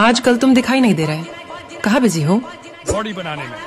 आजकल तुम दिखाई नहीं दे रहे। कहाँ बिज़ी हो? बॉडी बनाने में।